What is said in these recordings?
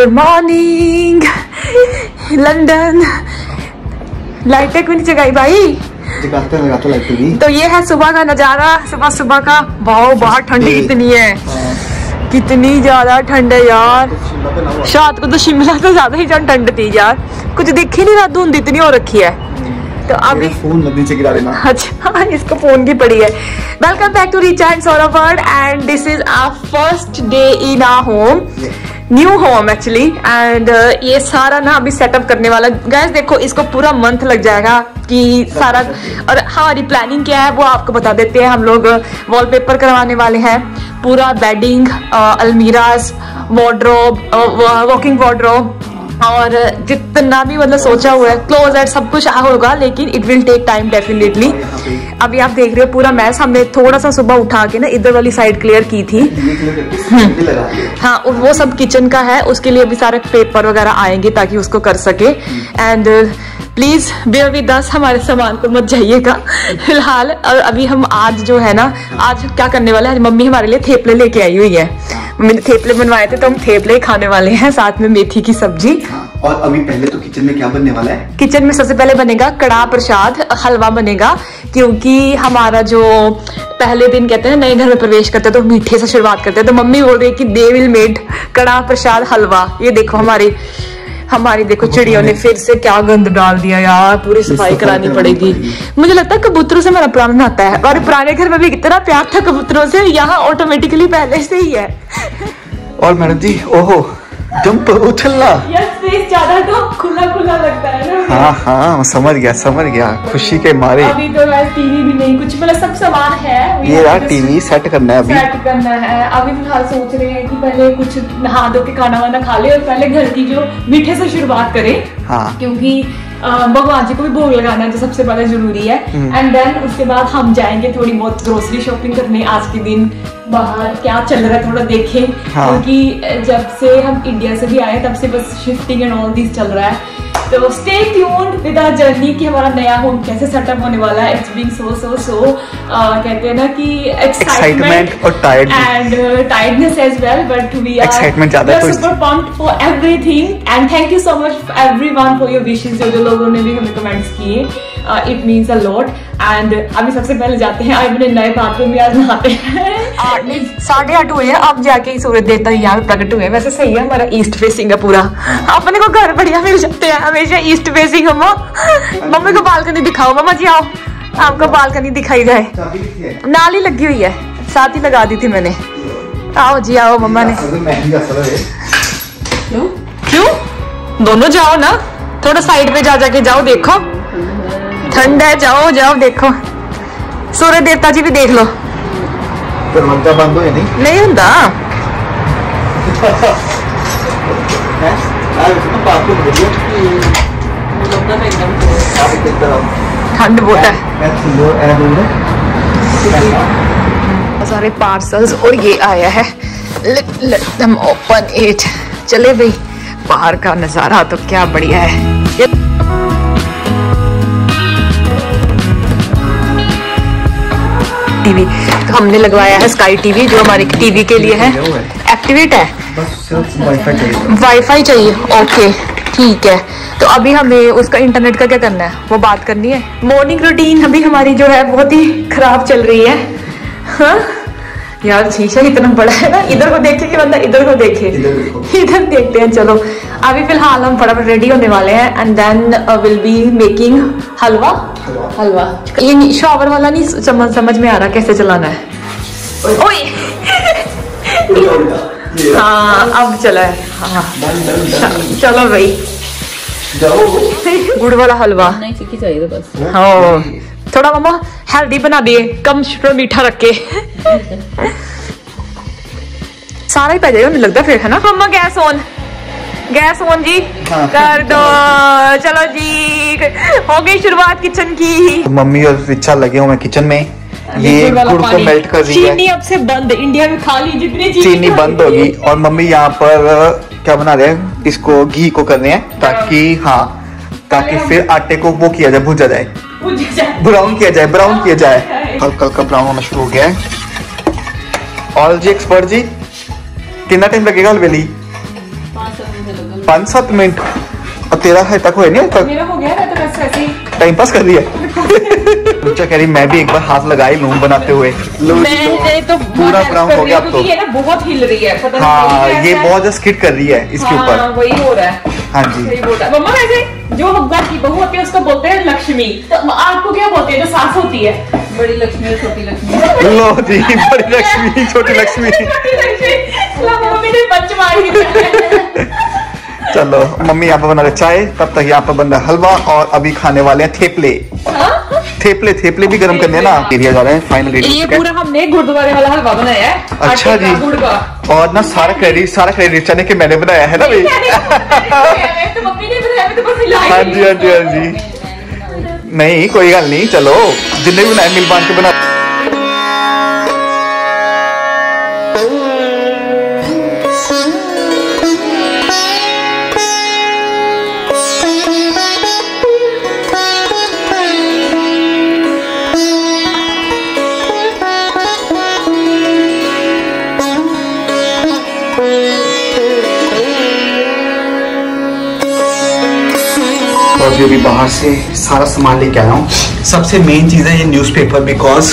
Good morning London लाइटें क्यों नहीं जगाई भाई? हैं भी। तो ये है सुबह का नज़ारा। सुबह सुबह का वाओ बाहर ठंडी कितनी है। कितनी ज़्यादा ठंड है यार। शायद को तो शिमला से ज़्यादा ही ज़्यादा ठंड थी यार। कुछ दिख ही नहीं रहा धुंध इतनी हो रखी है। तो अभी फ़ोन नीचे गिरा देना। अच्छा इसको फ़ोन की पड़ी है। Welcome back to Rich and Sora world and this is our first day in our home new home actually and ये सारा ना अभी सेटअप करने वाला। गैस देखो, इसको पूरा मंथ लग जाएगा कि सारा और हमारी प्लानिंग क्या है, वो आपको बता देते हैं। हम लोग वॉलपेपर करवाने वाले हैं। पूरा bedding almirahs wardrobe walking wardrobe और जितना भी मतलब सोचा हुआ है क्लोजेट सब कुछ होगा लेकिन it will take time definitely अभी आप देख रहे हो पूरा मैस हमने थोड़ा सा सुबह उठा के ना इधर वाली साइड क्लियर की थी। हाँ वो सब किचन का है उसके लिए अभी सारे पेपर वगैरह आएँगे ताकि उसको कर सके। एंड प्लीज़ बेयर विद दस हमारे सामान को मत जाइएगा। फ़िलहाल और अभी हम आज जो है ना आज क्या करने वाले हैं? मम्मी हमारे लिए थेपले लेके आई हुई है। मम्मी ने थेपले बनवाए थे तो हम थेपले ही खाने वाले हैं साथ में मेथी की सब्ज़ी। और अभी पहले तो किचन में क्या बनने वाला है? किचन में सबसे पहले बनेगा कड़ा प्रसाद हलवा बनेगा क्योंकि हमारा जो पहले दिन कहते हैं नए घर में प्रवेश करते हैं तो मीठे से शुरुआत करते हैं। तो मम्मी बोल रही है कि दे विल मेड कड़ा प्रसाद हलवा। ये देखो हमारी हमारी देखो चिड़ियों ने फिर से क्या गंद डाल दिया यार पूरी सफ़ाई करानी पड़ेगी। मुझे लगता है कबूतरों से मेरा प्राण नाता है और पुराने घर में भी इतना प्यार था कबूतरों से यहाँ ऑटोमेटिकली पहले से ही है। और मैडम जी ओहो जंप उछलना है हाँ हाँ समझ गया समझ गया। खुशी के मारे। अभी तो टीवी भी नहीं कुछ मतलब सब सामान है। ये रहा टीवी सेट करना है अभी। सेट करना है। अभी फ़िलहाल सोच रहे हैं कि पहले कुछ नहा धो के खाना वाना खा ले और पहले घर की जो मीठे से शुरुआत करें। हाँ। क्योंकि भगवान जी को भी भोग लगाना जो सबसे पहले ज़रूरी है। एंड देन उसके बाद हम जाएँगे थोड़ी बहुत ग्रोसरी शॉपिंग करने आज के दिन। बाहर क्या चल रहा है थोड़ा देखें। हाँ। क्योंकि जब से हम इंडिया से भी आए तब से बस शिफ्टिंग एंड ऑल दिस चल रहा है। तो stay tuned with our journey कि हमारा नया होम कैसे सेटअप होने वाला है. इट्स बीइंग सो सो सो कहते हैं ना कि एक्साइटमेंट और tired and tiredness as well but we are excitement ज़्यादा है तो pumped for everything and thank you so much everyone for your wishes जो जो लोगों ने भी हमें कमेंट्स किए. It means a lot and अभी सबसे पहले जाते हैं अपने नए बाथरूम में आज नहाते हैं। साढ़े आठ हुए हैं अब जाके ही सूरज देवता यहाँ पे प्रकट हुए वैसे सही है हमारा ईस्ट फेसिंग है पूरा। अपने को घर बढ़िया मिल जाते हैं हमेशा ईस्ट फेसिंग मम्मा मम्मी को बालकनी दिखाओ मम्मा जी आओ। आपको बालकनी दिखाई जाए। नाली लगी हुई है साथ ही लगा दी थी मैंने। आओ जी आओ मम्मा ने। क्यों? दोनों जाओ ना थोड़ा साइड पे जा जाके जाओ देखो। ठंड है जाओ जाओ देखो। सूर्य देवता जी भी देख लो। दरवाज़ा बंद हो नहीं? नहीं ਹੁੰਦਾ है? बढ़िया। ठंड बहुत है। बहुत सारे पार्सल्स और ये आया है। Let let them open it चले भाई बाहर का नज़ारा तो क्या बढ़िया है। टीवी तो हमने लगवाया है स्काई टीवी जो हमारी टीवी के लिए है। एक्टिवेट है? वाईफाई चाहिए। ओके ठीक है। तो अभी हमें उसका इंटरनेट का क्या करना है? वो बात करनी है? मॉर्निंग रूटीन अभी हमारी जो है बहुत ही खराब चल रही है। हाँ? यार शीशा इतना बड़ा है ना इधर को देखे कि बंदा इधर को देखे। इधर देखते हैं चलो। अभी फ़िलहाल हम फटाफट रेडी होने वाले हैं and then will be making halwa halwa. Halwa. ये शॉवर वाला नहीं समझ समझ में आ रहा कैसे चलाना है। ओए। हाँ अब चला है। हाँ। चलो भाई। गुड़ वाला हलवा। नहीं चाहिए बस। हाँ थोड़ा मम्मा हेल्दी बना दिए। कम मीठा रख के। सारा ही पै जाएगा मुझे लगता है फिर है ना? Mamma gas on. Gas on जी। हाँ। कर दो। हो गई शुरुआत किचन की। मम्मी और रिचा लगे हुए किचन में। ये गुड़ को मेल्ट कर रही है। चीनी अब से बंद इंडिया में खाली जितनी चीनी बंद होगी। और मम्मी यहाँ पर क्या बना रहे हैं? इसको घी को कर रहे हैं ताकि हाँ। ताकि फिर आटे को वो किया जाए भूजा जाए। ब्राउन किया जाए ब्राउन किया जाए। हल्का हल्का ब्राउन होना शुरू हो गया है। और जी एक्सपर्ट जी कितना टाइम लगेगा हलवे ली पाँच सात मिनट। तेरा है तक हुए नहीं तक? मेरा हो गया है तो बस ऐसे ही। टाइम पास कर रही है? कह रही मैं भी एक बार हाथ लगाई लूँ बनाते हुए। मैंने तो पूरा ब्राउन हो गया अब तो। ये ना बहुत हिल रही है पता हाँ ये बहुत ज़्यादा स्किट कर रही है इसके हाँ, ऊपर। वही हो रहा है। हाँ जी। है मम्मा वैसे जो घर की बहू होती है उसको बोलते हैं लक्ष्मी। तो आपको क्या बोलते हैं? जो सास होती है। बड़ी लक्ष्मी और छोटी लक्ष्मी। लो जी बड़ी लक्ष्मी छोटी लक्ष्मी। छोटी लक्ष्मी। ला, मम्मी ने पंच मारी है। चलो मम्मी यहाँ पर बना रहे चाय तब तक यहाँ पर बन रहा हलवा और अभी खाने वाले हैं थेपले। थेपले थेपले भी गर्म करने ना? एरिया जा रहे हैं फाइनल ये पूरा हमने गुरुद्वारे वाला हलवा बनाया है। अच्छा जी। और ना सारा क्रेडिट सारा क्रेडिट चने के मैंने बनाया है ना भाई? तो तो हाँ जी हाँ जी हाँ जी। नहीं कोई गल नहीं चलो। जिन्ने भी बनाए मिल बाँध के बना और जो भी बाहर से सारा सामान लेके आया हूँ। सबसे मेन चीज़ है ये न्यूज़पेपर बिकॉज़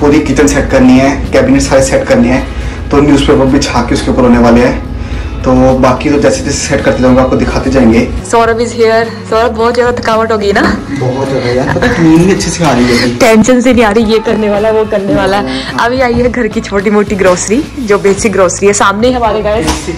पूरी किचन सेट करनी है कैबिनेट सारे सेट करने हैं तो न्यूज़पेपर बिछा के उसके ऊपर होने वाले हैं। तो बाकी तो जैसे जैसे सेट करते जाऊँगा आपको दिखाते जाएँगे। सौरभ इज़ हियर सौरभ बहुत ज़्यादा थकावट होगी ना? बहुत ज़्यादा यार नींद अच्छे से आ रही है टेंशन से नहीं आ रही ये करने वाला वो करने वाला। अभी आई है घर की छोटी मोटी ग्रोसरी जो बेसिक ग्रोसरी है। सामने हमारे गाइस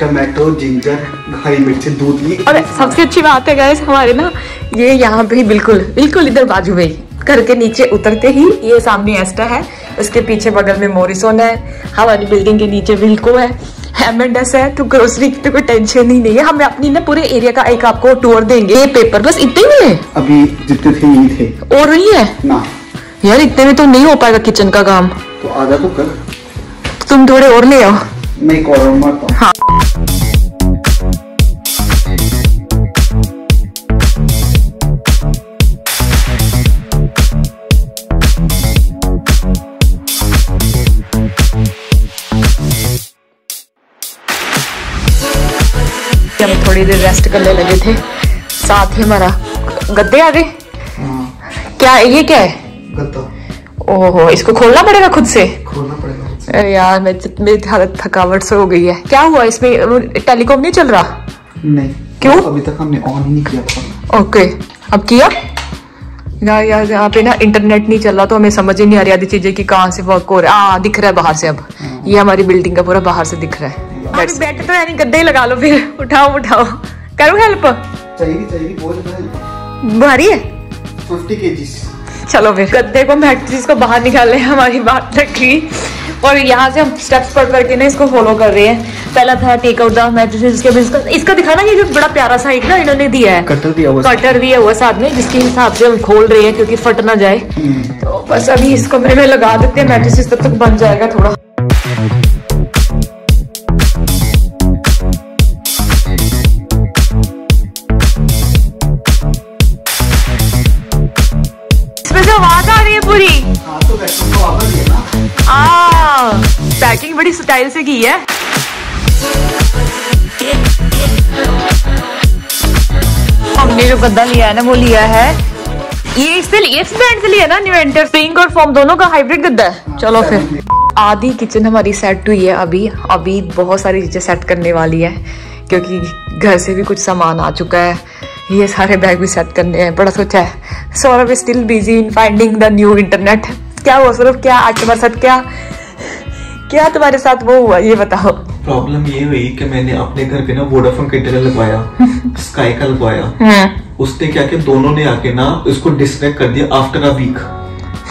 टमाटो जिंजर हरी मिर्ची दूध ये और सबसे अच्छी बात है गाइस हमारे ना ये यहाँ पे बिल्कुल बिल्कुल इधर बाजू में ही घर के नीचे उतरते ही ये सामने एस्टा है उसके पीछे बगल में मोरिसोन है हमारी बिल्डिंग के नीचे विल्को है हेमेंडस है तो ग्रोसरी की तो कोई टेंशन ही नहीं है हम अपनी ना पूरे एरिया का एक आपको टूर देंगे ये पेपर बस इतने ही है? अभी जितने थे यही थे। और नहीं है? ना। यार इतने में तो नहीं हो पाएगा किचन का काम। तो आधा तो कर। तुम थोड़े और ले आओ। मैं एक और मारता हूँ हम थोड़ी देर रेस्ट करने लगे थे। साथ ही हमारा गद्दे आ गए। हाँ। क्या ये क्या है? गद्दा। ओहो इसको खोलना पड़ेगा खुद से? खोलना यार मैं मेरी हालत थकावट से हो गई है। क्या हुआ इसमें? टेलीकॉम नहीं चल रहा? नहीं क्यों? अभी तक हमने ऑन ही नहीं किया था। ओके अब किया? यार यार यहाँ पे ना इंटरनेट नहीं चल रहा तो हमें समझ ही नहीं आ रही आधी चीज़ें कि कहाँ से वर्क हो रहा है। दिख रहा है बाहर से अब। ये हमारी बिल्डिंग का पूरा बाहर से दिख रहा है। बैठे तो है नहीं गद्दे ही लगा लो फिर। उठाओ उठाओ। करो हेल्प चाहिए चाहिए बहुत भारी है? फिफ्टी के चलो फिर। गद्दे को मैट्रिक्स को बाहर निकाले हमारी बात रखी और यहाँ से हम स्टेप्स पढ़ करके ना इसको फॉलो कर रहे हैं। पहला था टेक आउट द मैट्रिस इसके बाद इसका इसका दिखाना ये जो बड़ा प्यारा सा एक ना इन्होंने दिया है। कटर दिया हुआ कटर दिया हुआ साथ में जिसके हिसाब से हम खोल रहे हैं क्योंकि फट ना जाए। तो बस अभी इसको कमरे में लगा देते हैं मैट्रिस तब तक बन जाएगा थोड़ा। स्टाइल से की है। हमने जो गद्दा लिया है ना, वो लिया है। ये इससे इस ब्रांड से लिया ना न्यू एंटर स्प्रिंग और फॉर्म दोनों का हाइब्रिड गद्दा है। चलो फिर। आधी किचन हमारी सेट हुई है अभी। अभी बहुत सारी चीज़ें सेट करने वाली है, क्योंकि घर से भी कुछ सामान आ चुका है। ये सारे बैग भी सेट करने हैं, बड़ा सोचा है। Saurabh is still busy in finding the new internet क्या हुआ सौरभ? क्या आज तुम्हारे साथ क्या? क्या तुम्हारे साथ वो हुआ ये बताओ। प्रॉब्लम ये हुई कि मैंने अपने घर पे ना वोडाफोन का इंटरनेट लगवाया स्काई का लगवाया। हम्म उसने क्या किया दोनों ने आके ना इसको डिस्कनेक्ट कर दिया आफ्टर अ वीक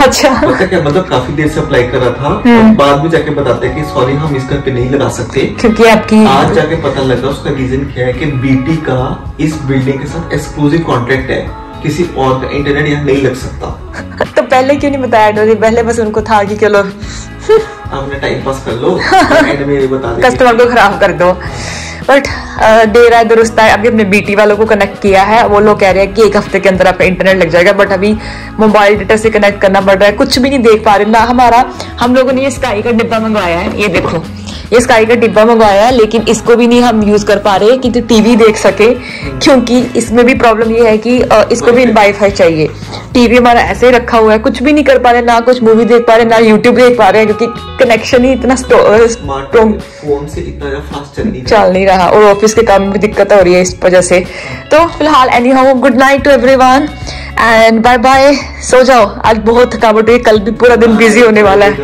अच्छा। पता क्या मतलब काफ़ी देर से अप्लाई कर रहा था और बाद में जाके बताते हैं कि सॉरी हम इस घर पे नहीं लगा सकते। क्योंकि आपकी आज जाके पता लगा उसका रीजन क्या है कि बीटी का इस बिल्डिंग के साथ एक्सक्लूसिव कॉन्ट्रैक्ट है। किसी और का इंटरनेट यहाँ नहीं लग सकता। तो पहले क्यों नहीं बताया डोरी पहले बस उनको था कि चलो आपने टाइम पास कर लो। एंड में बता कस्टमर को खराब कर दो। बट दे रहा है दुरुस्त है अभी अपने बीटी वालों को कनेक्ट किया है वो लोग कह रहे हैं कि एक हफ़्ते के अंदर आपका इंटरनेट लग जाएगा बट अभी मोबाइल डेटा से कनेक्ट करना पड़ रहा है। कुछ भी नहीं देख पा रहे। ना हमारा हम लोगों ने ये स्काई का डिब्बा मंगवाया है ये देखो। ये स्काई का डिब्बा मंगवाया है लेकिन इसको भी नहीं हम यूज़ कर पा रहे कि तो टीवी देख सके क्योंकि इसमें भी प्रॉब्लम ये है कि इसको भी वाईफाई चाहिए। टीवी हमारा ऐसे ही रखा हुआ है कुछ भी नहीं कर पा रहे ना कुछ मूवी देख पा रहे ना यूट्यूब देख पा रहे हैं क्योंकि कनेक्शन ही इतना स्ट्रॉन्ग फ़ोन से इतना फास्ट चल नहीं रहा। और ऑफ़िस के काम में भी दिक्कत हो रही है इस वजह से। तो फ़िलहाल anyhow good night to everyone and bye bye सो जाओ आज बहुत थकावट हुई कल भी पूरा दिन बिज़ी होने वाला है।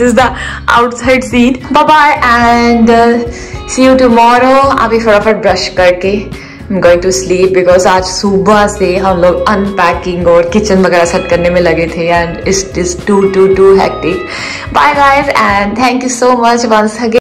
is the outside scene bye bye and uh, see you tomorrow अभी फटाफट ब्रश करके। I'm going to sleep because आज सुबह से हम लोग अनपैकिंग और किचन वगैरह सेट करने में लगे थे and it is too too too hectic bye guys and thank you so much once again